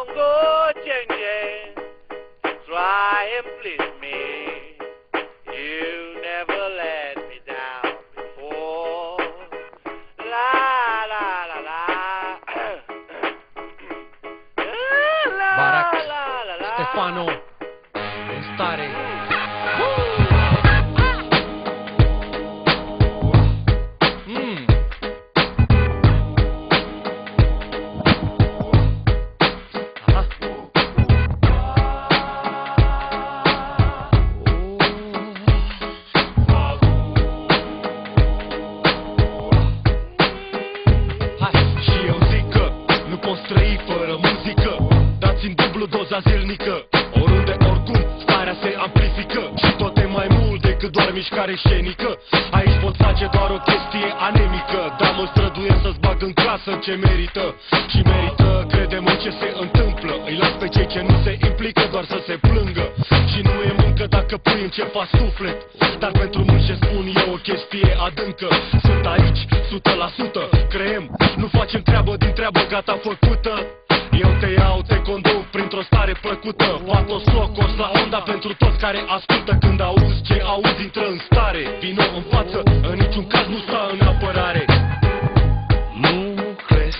Bongo changing, try and please me. You never let me down before. La la la la. La, la, la. Stefano, stare. dublu doza zilnică. Oriunde, oricum, starea se amplifică. Și tot e mai mult decât doar mișcare scenică. Aici pot face doar o chestie anemică. Dar mă străduiesc să-ți bag în casă ce merită. Și merită, crede-mă ce se întâmplă. Îi las pe cei ce nu se implică doar să se plângă. Și nu e muncă dacă pui în ceva suflet. Dar pentru mulți ce spun e o chestie adâncă. Sunt aici, 100% creem Nu facem treabă din treabă gata făcută. Eu te iau, te conduc printr-o stare plăcută Fac o slocos la onda pentru toți care ascultă Când auzi ce auzi, intră în stare. Vino în față, în niciun caz nu sta în apărare. Mucles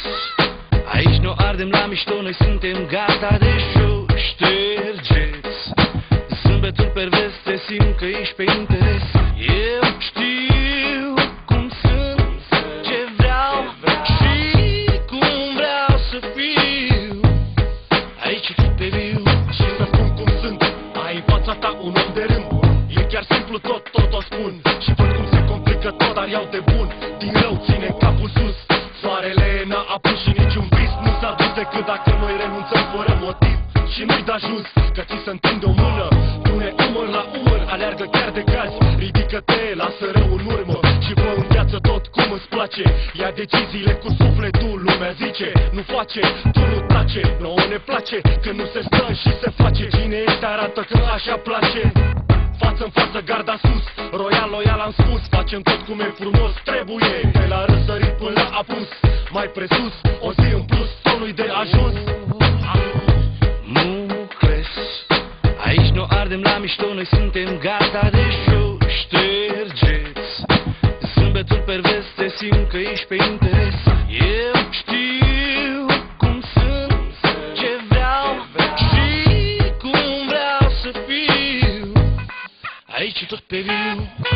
Aici nu ardem la mișto, noi suntem gata de show decât dacă noi renunțăm fără motiv Și nu-i de ajuns, că ți se întinde o mână Pune umăr la umăr, aleargă chiar de caz Ridică-te, lasă rău în urmă Și fă în viață tot cum îți place. Ia deciziile cu sufletul, lumea zice Nu face, tu nu tace Nouă ne place când nu se stă și se face. Cine ești arată că așa place? Față în față, garda sus Royal, loial am spus Facem tot cum e frumos, trebuie. De la răsărit până la apus. Mai presus, o zi în plus Tonul de ajuns. Mucles Aici nu ardem la mișto, noi suntem gata de show. Ștergeți Zâmbetul pervers, te simt că ești pe interes. Eu știu cum sunt, ce vreau Și cum vreau să fiu. Aici e tot pe viu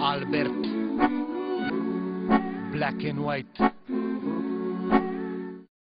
Albert. Black and white.